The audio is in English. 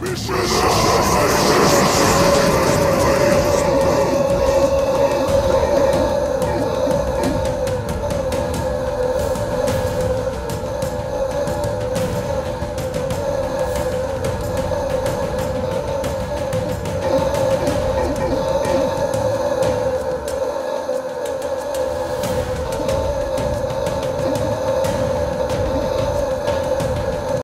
Mission!